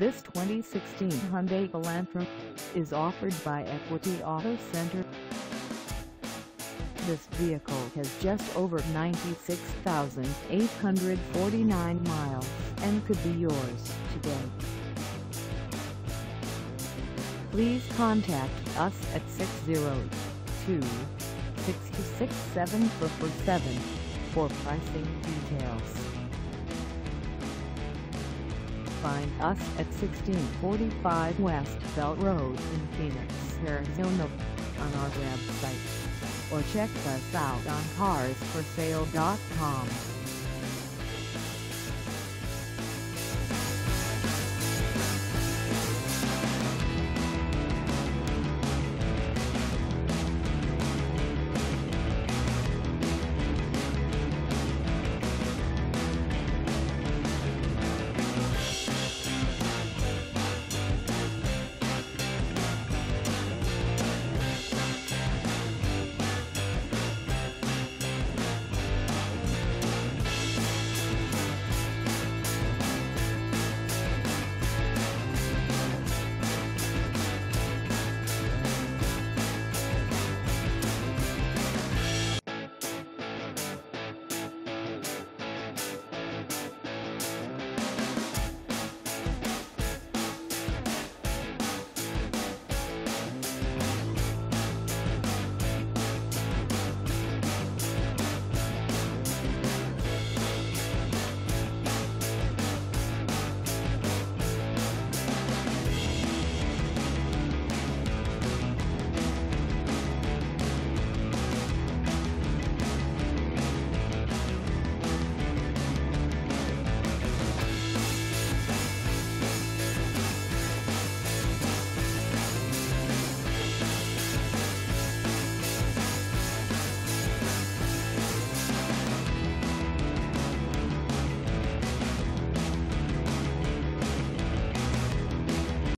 This 2016 Hyundai Elantra is offered by Equity Auto Center. This vehicle has just over 96,849 miles and could be yours today. Please contact us at 602-667-447 for pricing details. Find us at 1645 West Bell Road in Phoenix, Arizona on our website or check us out on carsforsale.com.